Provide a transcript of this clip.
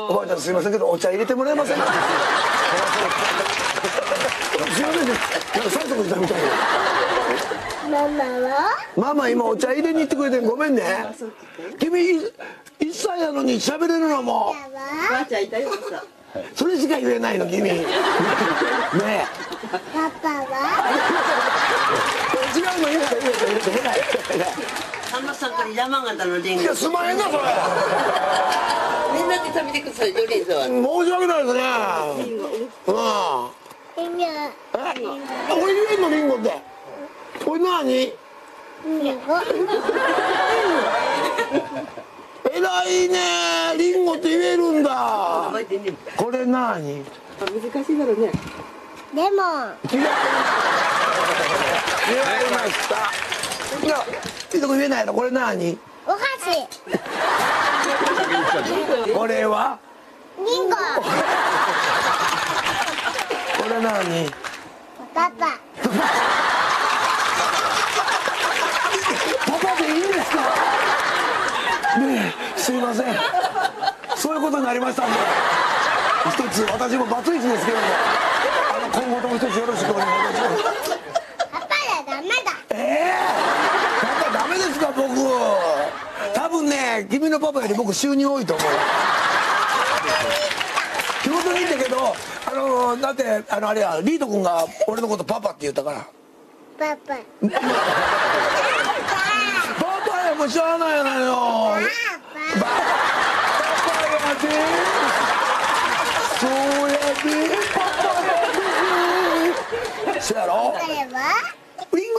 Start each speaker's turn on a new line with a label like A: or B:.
A: おばあちゃんすいませんけどお茶入れてもらえませんか？すいません。ねなん。か催促したみたいな
B: ママは
A: ママ今お茶入れに行ってくれてごめん。ね君1歳なのに喋れるのも
C: ばあちゃん。いたよ
A: それしか言えないの君ねえ
B: パパは
A: 違うの言うて言うて言うて言うて
C: さん。まさん。から山形のリン
A: いやすまへん。なそれ
C: みんなで食べてくださいジョリーズは。
A: 申し訳ないですね。うん
B: みんな
A: え？これ言え？んのリンゴって。これ何？
B: みんな
A: えらいねリンゴって言えるんだ。これ何？
C: 難しいだろうね。
B: レモン。
A: 違います違いましたいやいいとこ言えないの。これ何？
B: お箸
A: これ。は？
B: リンゴ。
A: これ何
B: パパ。
A: パパでいいんですか？ねえすいません。そういうことになりましたんで。一つ私もバツイチですけども。あの今後とも一つよろしくお願いいたします
B: パパじゃダメだ
A: ええパパダメですか僕多分ね君のパパより僕収入多いと思う。仕事いいんだけどあのだってあのあれやリード君が俺のことパパって言ったから。
B: パパ。
A: パパやもうしゃあないのよ。
B: パ
A: パパやで。そうやで。パパやで。そやろ？
B: パこれは